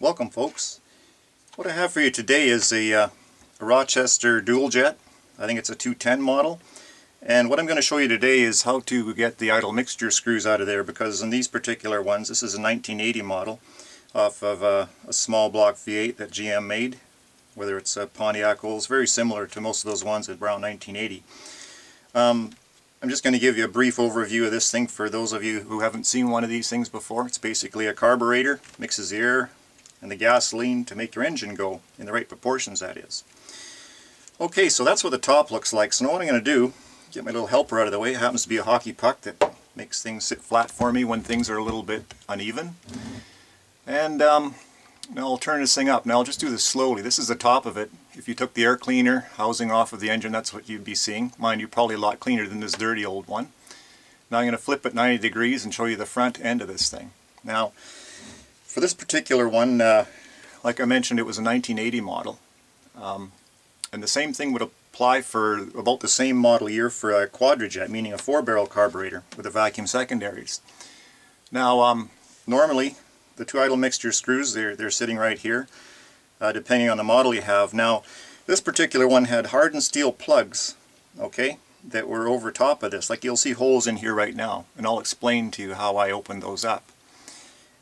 Welcome folks. What I have for you today is a, uh, a Rochester Dualjet. I think it's a 210 model. And what I'm going to show you today is how to get the idle mixture screws out of there because in these particular ones, this is a 1980 model off of a, a small block V8 that GM made, whether it's a Pontiac Olds, very similar to most of those ones at around 1980. Um, I'm just going to give you a brief overview of this thing for those of you who haven't seen one of these things before. It's basically a carburetor, mixes the air and the gasoline to make your engine go in the right proportions that is. Okay, so that's what the top looks like. So now what I'm going to do, get my little helper out of the way. It happens to be a hockey puck that makes things sit flat for me when things are a little bit uneven. And um, now I'll turn this thing up. Now I'll just do this slowly. This is the top of it. If you took the air cleaner housing off of the engine, that's what you'd be seeing. Mind you, probably a lot cleaner than this dirty old one. Now I'm going to flip it 90 degrees and show you the front end of this thing. Now, for this particular one, uh, like I mentioned, it was a 1980 model. Um, and the same thing would apply for about the same model year for a quadrajet, meaning a four-barrel carburetor with a vacuum secondaries. Now, um, normally the two idle mixture screws, they're, they're sitting right here, uh, depending on the model you have. Now, this particular one had hardened steel plugs, okay, that were over top of this. Like you'll see holes in here right now, and I'll explain to you how I opened those up.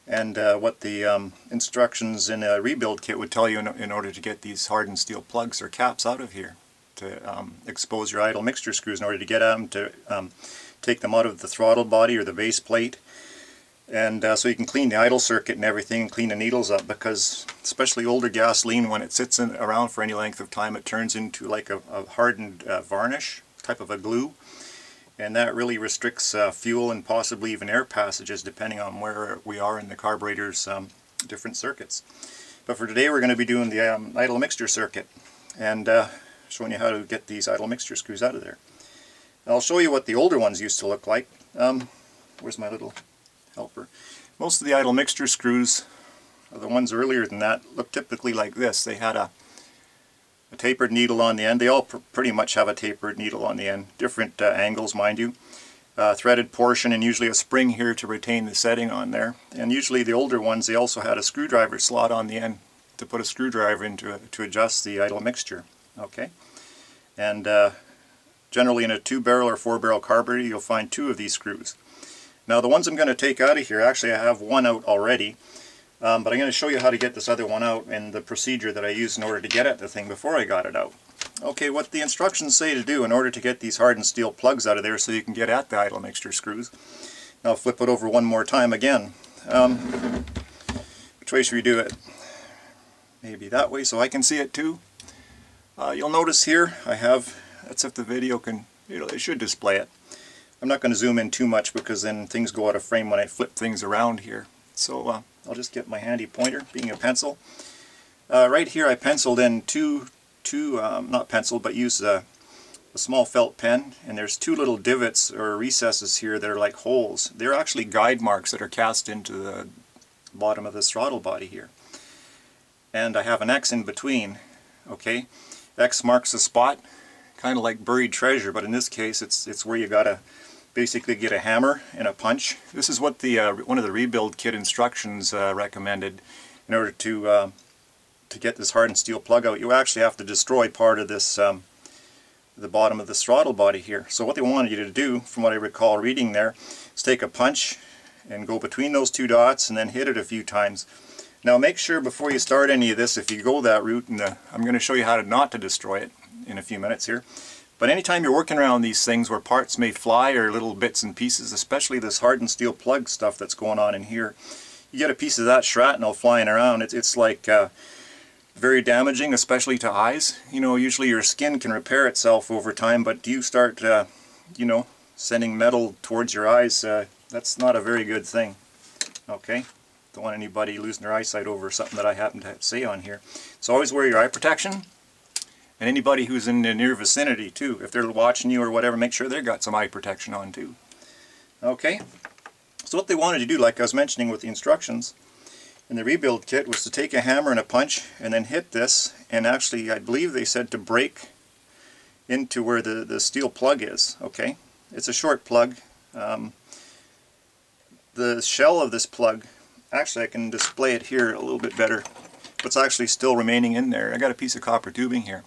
And uh, what the um, instructions in a rebuild kit would tell you in, in, order to get these hardened steel plugs or caps out of here to um, expose your idle mixture screws in order to get them, to um, take them out of the throttle body or the base plate. And uh, so you can clean the idle circuit and everything and clean the needles up because especially older gasoline when it sits in, around for any length of time it turns into like a, a hardened uh, varnish type of a glue and that really restricts uh, fuel and possibly even air passages depending on where we are in the carburetor's um, different circuits. But for today we're going to be doing the um, idle mixture circuit and uh, showing you how to get these idle mixture screws out of there. I'll show you what the older ones used to look like. Um, where's my little helper. Most of the idle mixture screws, the ones earlier than that, look typically like this. They had a, tapered needle on the end. They all pr pretty much have a tapered needle on the end. Different uh, angles, mind you. Uh, threaded portion and usually a spring here to retain the setting on there. And usually the older ones, they also had a screwdriver slot on the end to put a screwdriver into to adjust the idle mixture. Okay, And uh, generally in a two barrel or four barrel carburetor you'll find two of these screws. Now the ones I'm going to take out of here, actually I have one out already, um, but I'm going to show you how to get this other one out and the procedure that I used in order to get at the thing before I got it out. Okay, what the instructions say to do in order to get these hardened steel plugs out of there so you can get at the idle mixture screws. Now I'll flip it over one more time again. Um, which way should we do it? Maybe that way so I can see it too. Uh, you'll notice here I have, that's if the video can, you know, it should display it. I'm not going to zoom in too much because then things go out of frame when I flip things around here. So uh, I'll just get my handy pointer, being a pencil. Uh, right here I penciled in two, two um, not penciled, but used a, a small felt pen, and there's two little divots or recesses here that are like holes. They're actually guide marks that are cast into the bottom of this throttle body here. And I have an X in between, okay? X marks a spot, kind of like buried treasure, but in this case it's, it's where you gotta basically get a hammer and a punch. This is what the uh, one of the rebuild kit instructions uh, recommended in order to uh, to get this hardened steel plug out. You actually have to destroy part of this um, the bottom of the throttle body here. So what they wanted you to do, from what I recall reading there, is take a punch and go between those two dots and then hit it a few times. Now make sure before you start any of this, if you go that route, and uh, I'm going to show you how to not to destroy it in a few minutes here, but anytime you're working around these things where parts may fly or little bits and pieces, especially this hardened steel plug stuff that's going on in here, you get a piece of that shrapnel flying around, it's, it's like uh, very damaging, especially to eyes. You know, usually your skin can repair itself over time, but do you start, uh, you know, sending metal towards your eyes, uh, that's not a very good thing. Okay? Don't want anybody losing their eyesight over something that I happen to say on here. So always wear your eye protection and anybody who's in the near vicinity too. If they're watching you or whatever, make sure they've got some eye protection on too. Okay, so what they wanted to do, like I was mentioning with the instructions in the rebuild kit, was to take a hammer and a punch and then hit this, and actually I believe they said to break into where the, the steel plug is, okay? It's a short plug. Um, the shell of this plug actually I can display it here a little bit better. What's actually still remaining in there. I got a piece of copper tubing here.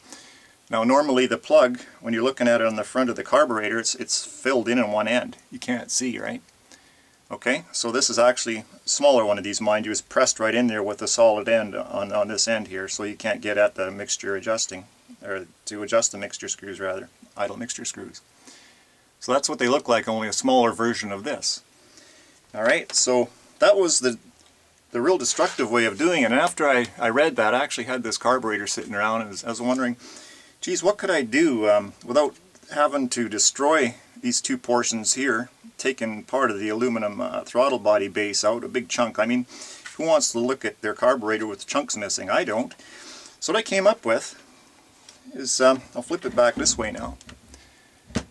Now normally the plug, when you're looking at it on the front of the carburetor, it's, it's filled in in one end. You can't see, right? Okay, so this is actually smaller one of these, mind you, is pressed right in there with a solid end on, on this end here, so you can't get at the mixture adjusting, or to adjust the mixture screws rather, idle mixture screws. So that's what they look like, only a smaller version of this. Alright, so that was the the real destructive way of doing it. And after I, I read that, I actually had this carburetor sitting around and I was wondering, geez, what could I do um, without having to destroy these two portions here, taking part of the aluminum uh, throttle body base out, a big chunk. I mean, who wants to look at their carburetor with chunks missing? I don't. So what I came up with is, um, I'll flip it back this way now.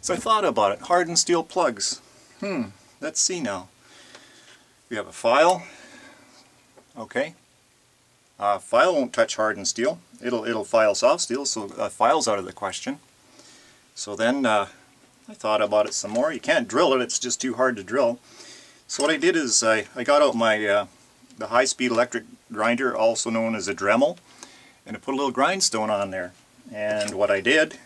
So I thought about it, hardened steel plugs. Hmm, let's see now. We have a file, okay. Uh, file won't touch hardened steel it'll it'll file soft steel, so uh, file's out of the question. So then uh, I thought about it some more. You can't drill it; it's just too hard to drill. So what I did is I, I got out my uh, the high-speed electric grinder, also known as a Dremel, and I put a little grindstone on there. And what I did,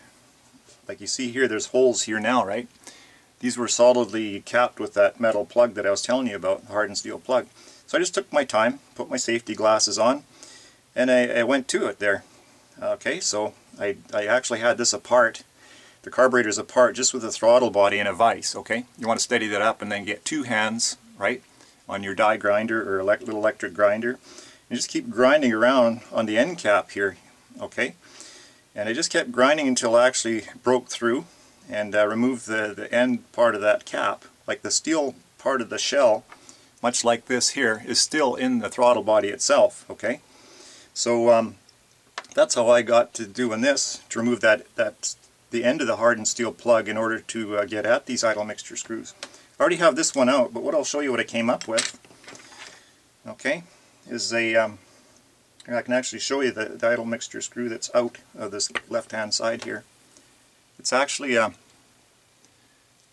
like you see here, there's holes here now, right? These were solidly capped with that metal plug that I was telling you about, hardened steel plug. So I just took my time, put my safety glasses on, and I, I went to it there. Okay, so I, I actually had this apart, the carburetor's apart just with the throttle body and a vise, okay? You want to steady that up and then get two hands, right, on your die grinder or elect little electric grinder. And just keep grinding around on the end cap here, okay? And I just kept grinding until I actually broke through and uh, removed the, the end part of that cap. Like the steel part of the shell, much like this here, is still in the throttle body itself, okay? So um, that's how I got to doing this, to remove that, that the end of the hardened steel plug in order to uh, get at these idle mixture screws. I already have this one out, but what I'll show you what I came up with, okay, is a, um, I can actually show you the, the idle mixture screw that's out of this left-hand side here. It's actually, uh,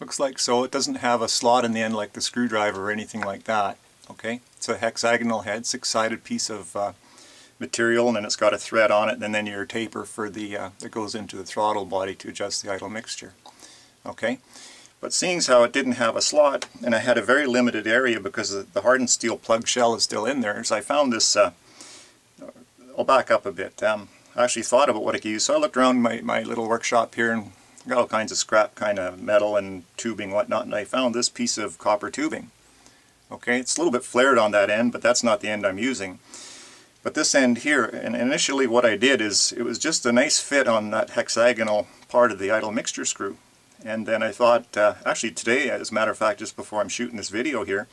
looks like so, it doesn't have a slot in the end like the screwdriver or anything like that, okay. It's a hexagonal head, six-sided piece of uh, material and then it's got a thread on it and then your taper for the uh, that goes into the throttle body to adjust the idle mixture okay but seeing as how it didn't have a slot and I had a very limited area because the hardened steel plug shell is still in there so I found this uh, I'll back up a bit um, I actually thought about what I could use so I looked around my, my little workshop here and all kinds of scrap kind of metal and tubing whatnot and I found this piece of copper tubing okay it's a little bit flared on that end but that's not the end I'm using but this end here, and initially what I did is, it was just a nice fit on that hexagonal part of the idle mixture screw. And then I thought, uh, actually today, as a matter of fact, just before I'm shooting this video here,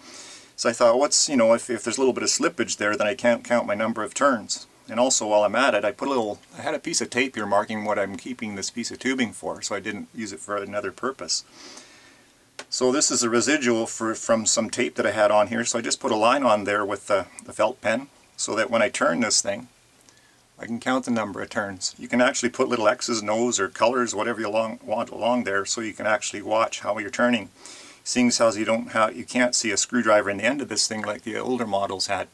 so I thought, what's, you know, if, if there's a little bit of slippage there, then I can't count my number of turns. And also while I'm at it, I put a little, I had a piece of tape here marking what I'm keeping this piece of tubing for, so I didn't use it for another purpose. So this is a residual for, from some tape that I had on here, so I just put a line on there with the, the felt pen, so that when I turn this thing, I can count the number of turns. You can actually put little X's, O's, or colors, whatever you long, want along there, so you can actually watch how you're turning. Seeing as you don't have, you can't see a screwdriver in the end of this thing like the older models had.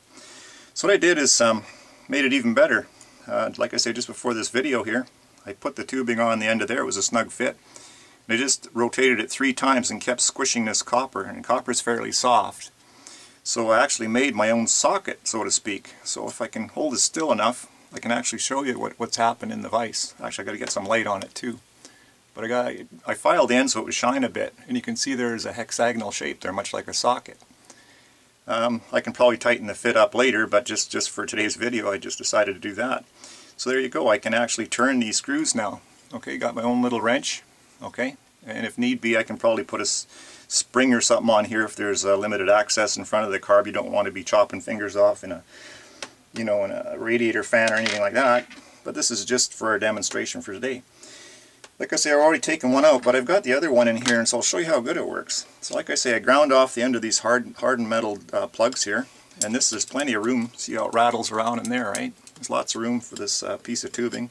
So what I did is um, made it even better. Uh, like I said just before this video here, I put the tubing on the end of there. It was a snug fit. And I just rotated it three times and kept squishing this copper. And copper is fairly soft. So I actually made my own socket, so to speak. So if I can hold it still enough, I can actually show you what, what's happened in the vise. Actually, I got to get some light on it too. But I got I filed in so it would shine a bit, and you can see there's a hexagonal shape there, much like a socket. Um, I can probably tighten the fit up later, but just, just for today's video, I just decided to do that. So there you go, I can actually turn these screws now. Okay, got my own little wrench, okay, and if need be, I can probably put a spring or something on here if there's a limited access in front of the carb. You don't want to be chopping fingers off in a, you know, in a radiator fan or anything like that. But this is just for a demonstration for today. Like I say, I've already taken one out, but I've got the other one in here, and so I'll show you how good it works. So like I say, I ground off the end of these hard, hardened metal uh, plugs here, and this there's plenty of room. See how it rattles around in there, right? There's lots of room for this uh, piece of tubing.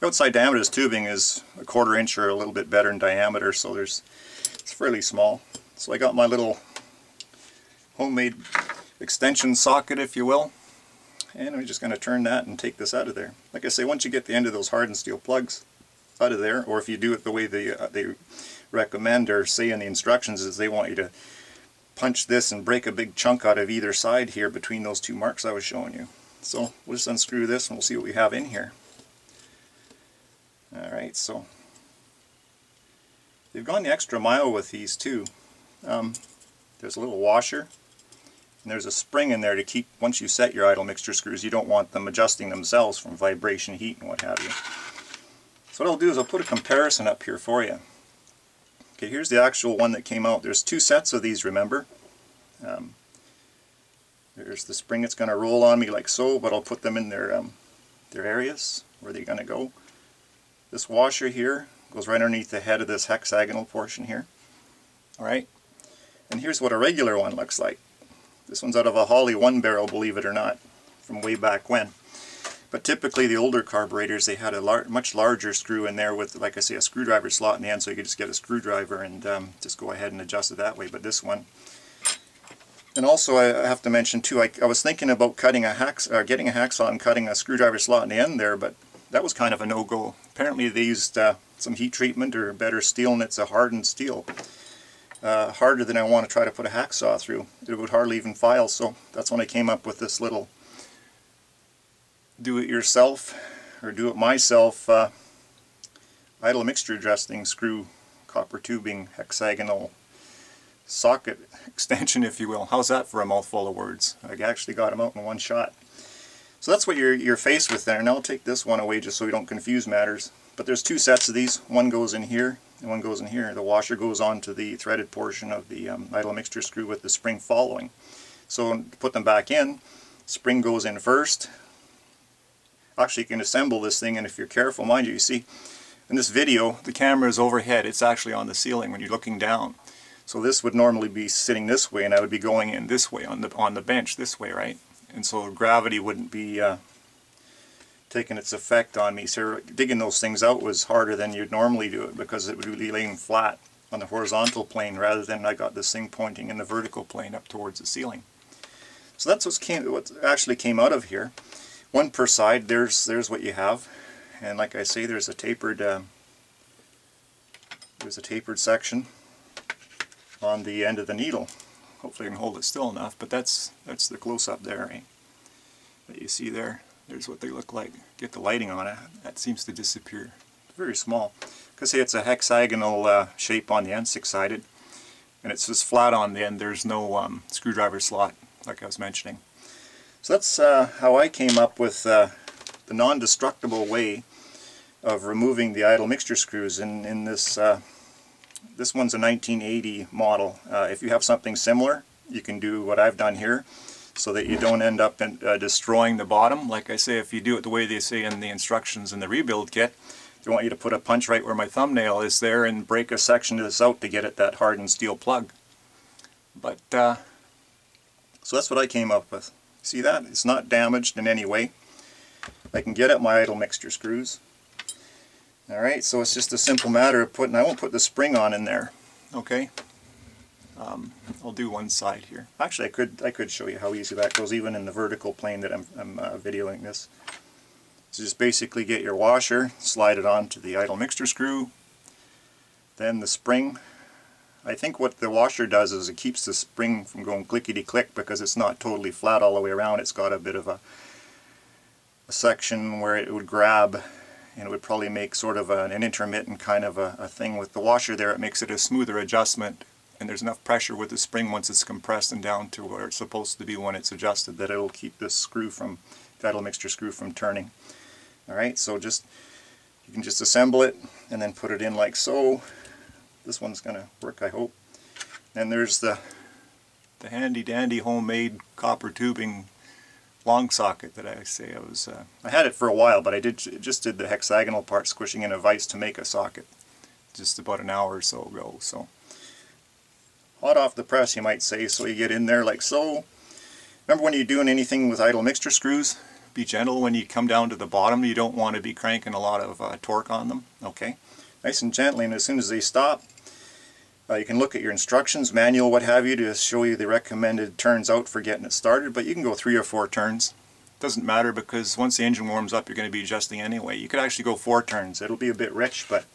The outside diameter of this tubing is a quarter inch or a little bit better in diameter, so there's it's fairly small. So I got my little homemade extension socket if you will and I'm just going to turn that and take this out of there. Like I say, once you get the end of those hardened steel plugs out of there, or if you do it the way they, uh, they recommend or say in the instructions is they want you to punch this and break a big chunk out of either side here between those two marks I was showing you. So we'll just unscrew this and we'll see what we have in here. Alright, so they've gone the extra mile with these too. Um, there's a little washer and there's a spring in there to keep, once you set your idle mixture screws, you don't want them adjusting themselves from vibration, heat, and what have you. What I'll do is I'll put a comparison up here for you. Okay, here's the actual one that came out. There's two sets of these, remember? Um, there's the spring that's going to roll on me like so, but I'll put them in their, um, their areas where they're going to go. This washer here goes right underneath the head of this hexagonal portion here. Alright, and here's what a regular one looks like. This one's out of a Holley one barrel, believe it or not, from way back when. But typically the older carburetors, they had a lar much larger screw in there with, like I say, a screwdriver slot in the end, so you could just get a screwdriver and um, just go ahead and adjust it that way. But this one, and also I have to mention too, I, I was thinking about cutting a hacksaw, uh, getting a hacksaw and cutting a screwdriver slot in the end there, but that was kind of a no-go. Apparently they used uh, some heat treatment or better steel, and it's a hardened steel uh, harder than I want to try to put a hacksaw through. It would hardly even file, so that's when I came up with this little do-it-yourself, or do-it-myself uh, idle mixture adjusting screw copper tubing hexagonal socket extension, if you will. How's that for a mouthful of words? I actually got them out in one shot. So that's what you're, you're faced with there. Now I'll take this one away just so we don't confuse matters. But there's two sets of these. One goes in here and one goes in here. The washer goes onto the threaded portion of the um, idle mixture screw with the spring following. So to put them back in, spring goes in first. Actually you can assemble this thing and if you're careful, mind you, you see in this video the camera is overhead. It's actually on the ceiling when you're looking down. So this would normally be sitting this way and I would be going in this way on the, on the bench this way, right? And so gravity wouldn't be uh, taking its effect on me. So digging those things out was harder than you'd normally do it because it would be laying flat on the horizontal plane rather than I got this thing pointing in the vertical plane up towards the ceiling. So that's what came what actually came out of here. One per side, there's there's what you have. And like I say, there's a tapered uh, there's a tapered section on the end of the needle. Hopefully I can hold it still enough, but that's that's the close-up there, right? That you see there. There's what they look like. Get the lighting on it. That seems to disappear. Very small. Because it's a hexagonal uh, shape on the end, six-sided. And it's just flat on the end. There's no um, screwdriver slot, like I was mentioning. So that's uh, how I came up with uh, the non-destructible way of removing the idle mixture screws in, in this uh, this one's a 1980 model. Uh, if you have something similar, you can do what I've done here so that you don't end up in, uh, destroying the bottom. Like I say, if you do it the way they say in the instructions in the rebuild kit, they want you to put a punch right where my thumbnail is there and break a section of this out to get at that hardened steel plug. But, uh, so that's what I came up with. See that? It's not damaged in any way. I can get at my idle mixture screws. Alright, so it's just a simple matter of putting, I won't put the spring on in there, okay? Um, I'll do one side here. Actually, I could I could show you how easy that goes, even in the vertical plane that I'm, I'm uh, videoing this. So just basically get your washer, slide it onto the idle mixture screw, then the spring. I think what the washer does is it keeps the spring from going clickety-click because it's not totally flat all the way around. It's got a bit of a, a section where it would grab and it would probably make sort of an, an intermittent kind of a, a, thing with the washer there. It makes it a smoother adjustment and there's enough pressure with the spring once it's compressed and down to where it's supposed to be when it's adjusted that it'll keep this screw from, the idle mixture screw from turning. Alright, so just, you can just assemble it and then put it in like so. This one's going to work I hope. And there's the, the handy dandy homemade copper tubing long socket that I say I was, uh, I had it for a while but I did just did the hexagonal part squishing in a vise to make a socket just about an hour or so ago. So hot off the press you might say so you get in there like so remember when you're doing anything with idle mixture screws be gentle when you come down to the bottom you don't want to be cranking a lot of uh, torque on them okay nice and gently and as soon as they stop Uh, you can look at your instructions, manual, what have you, to show you the recommended turns out for getting it started, but you can go three or four turns. Doesn't matter because once the engine warms up, you're going to be adjusting anyway. You could actually go four turns. It'll be a bit rich, but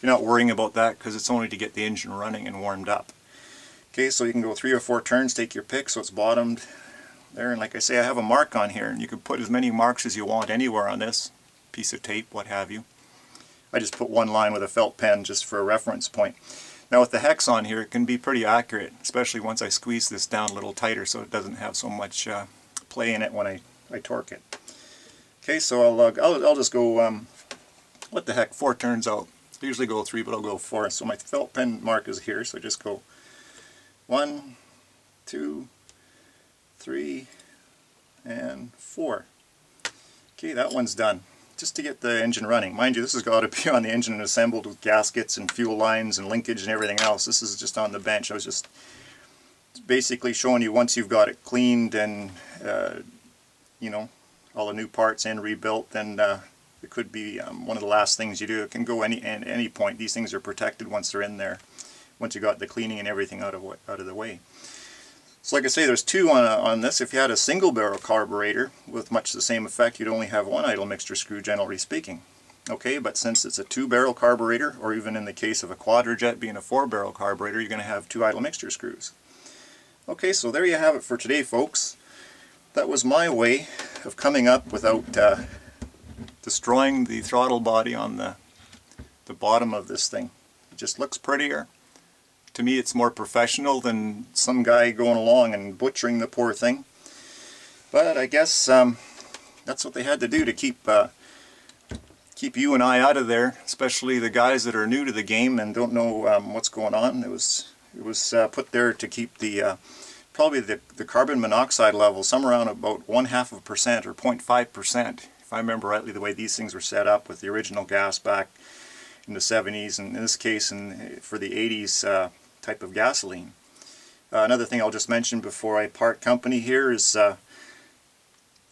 you're not worrying about that because it's only to get the engine running and warmed up. Okay, so you can go three or four turns, take your pick so it's bottomed there, and like I say, I have a mark on here, and you can put as many marks as you want anywhere on this piece of tape, what have you. I just put one line with a felt pen just for a reference point. Now with the hex on here, it can be pretty accurate, especially once I squeeze this down a little tighter so it doesn't have so much uh, play in it when I, I torque it. Okay, so I'll, uh, I'll, I'll just go, um, what the heck, four turns out. I usually go three, but I'll go four. So my felt pen mark is here, so I just go one, two, three, and four. Okay, that one's done just to get the engine running. Mind you, this has got to be on the engine and assembled with gaskets and fuel lines and linkage and everything else. This is just on the bench. I was just basically showing you once you've got it cleaned and, uh, you know, all the new parts and rebuilt, then uh, it could be um, one of the last things you do. It can go any at any point. These things are protected once they're in there, once you got the cleaning and everything out of out of the way. So like I say, there's two on, on this. If you had a single barrel carburetor with much the same effect, you'd only have one idle mixture screw, generally speaking. Okay, but since it's a two barrel carburetor, or even in the case of a quadrajet being a four barrel carburetor, you're going to have two idle mixture screws. Okay, so there you have it for today, folks. That was my way of coming up without uh, destroying the throttle body on the, the bottom of this thing. It just looks prettier to me it's more professional than some guy going along and butchering the poor thing. But I guess um, that's what they had to do to keep uh, keep you and I out of there, especially the guys that are new to the game and don't know um, what's going on. It was it was uh, put there to keep the uh, probably the, the carbon monoxide level somewhere around about one half of a percent or 0.5 percent, if I remember rightly, the way these things were set up with the original gas back in the 70s, and in this case, in for the 80s uh, type of gasoline. Uh, another thing I'll just mention before I part company here is uh,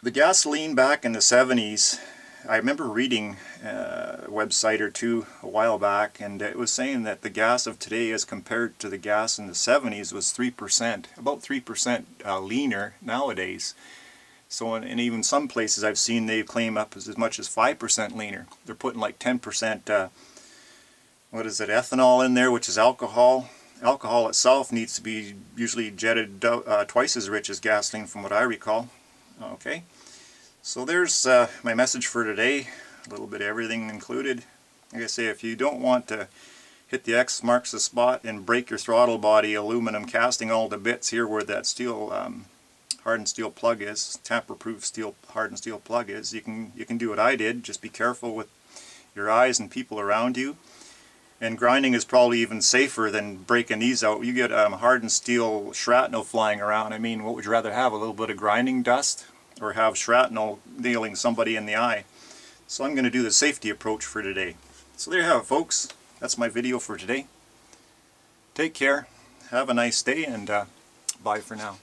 the gasoline back in the 70s, I remember reading uh, a website or two a while back and it was saying that the gas of today as compared to the gas in the 70s was 3%, about 3% uh, leaner nowadays. So in, in, even some places I've seen they claim up as, as much as 5% leaner. They're putting like 10% uh, what is it, ethanol in there, which is alcohol alcohol itself needs to be usually jetted uh, twice as rich as gasoline from what I recall. Okay, so there's uh, my message for today, a little bit of everything included. Like I say, if you don't want to hit the X marks the spot and break your throttle body aluminum casting all the bits here where that steel um, hardened steel plug is, tamper-proof steel hardened steel plug is, you can you can do what I did. Just be careful with your eyes and people around you. And grinding is probably even safer than breaking these out. You get um, hardened steel shrapnel flying around. I mean, what would you rather have? A little bit of grinding dust or have shrapnel nailing somebody in the eye? So I'm going to do the safety approach for today. So there you have it, folks. That's my video for today. Take care. Have a nice day and uh, bye for now.